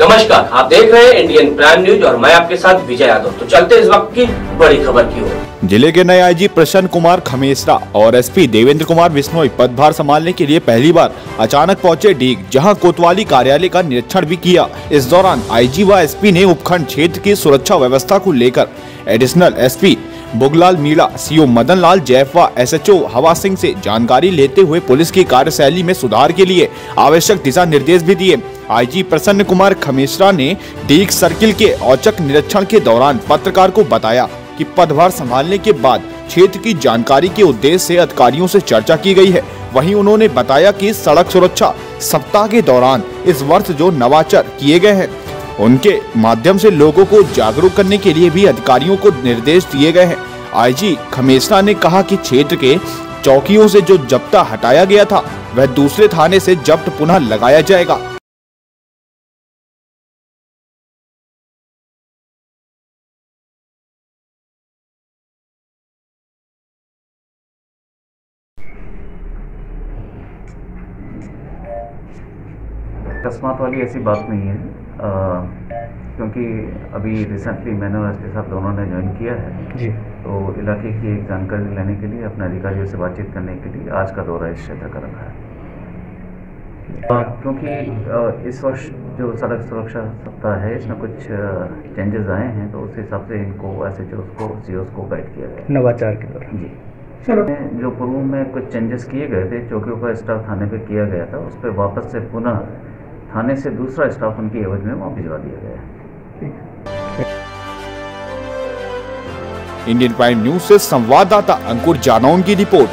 नमस्कार, आप देख रहे हैं इंडियन प्राइम न्यूज़ और मैं आपके साथ विजय यादव। तो चलते इस वक्त की बड़ी खबर की ओर। ज़िले के नए आईजी प्रसन्न कुमार खमेसरा और एसपी देवेंद्र कुमार बिश्नोई पदभार संभालने के लिए पहली बार अचानक पहुँचे डीग, जहाँ कोतवाली कार्यालय का निरीक्षण भी किया। इस दौरान आईजी व एसपी ने उपखंड क्षेत्र की सुरक्षा व्यवस्था को लेकर additional SP Buglal Meena, CO Madan Lal Jaifwa SHO Hawa Singh से जानकारी लेते हुए पुलिस की कार्यशैली में सुधार के लिए आवश्यक दिशा निर्देश भी दिए। आईजी प्रसन्न कुमार खमेसरा ने डीग सर्किल के औचक निरीक्षण के दौरान पत्रकार को बताया कि पदभार संभालने के बाद क्षेत्र की जानकारी के उद्देश्य से अधिकारियों से चर्चा की गई है। वहीं उन्होंने बताया कि सड़क सुरक्षा सप्ताह के दौरान इस वर्ष जो नवाचार किए गए हैं, उनके माध्यम से लोगों को जागरूक करने के लिए भी अधिकारियों को निर्देश दिए गए हैं। आईजी खमेसरा ने कहा कि क्षेत्र के चौकियों से जो जब्ता हटाया गया था, वह दूसरे थाने से जब्त पुनः लगाया जाएगा। अकस्मात वाली ऐसी बात नहीं है। आ, क्योंकि अभी रिसेंटली मैंने और एस साहब दोनों ने ज्वाइन किया है। जी। तो इलाके की एक जानकारी लेने के लिए अपने अधिकारियों से बातचीत करने के लिए आज का दौरा इस क्षेत्र का रखा है। आ, क्योंकि इस वर्ष जो सड़क सुरक्षा सप्ताह है इसमें कुछ चेंजेस आए हैं तो उस हिसाब से इनको एस एच को सी को गाइड किया गया नवाचार के दौरान जी। जो पूर्व में कुछ चेंजेस किए गए थे चौकियों का स्टाफ थाने पे किया गया था उस पर वापस से पुनः थाने से दूसरा स्टाफ उनकी एवज में वहाँ भिजवा दिया गया है। इंडियन प्राइम न्यूज़ से संवाददाता अंकुर जानौन की रिपोर्ट।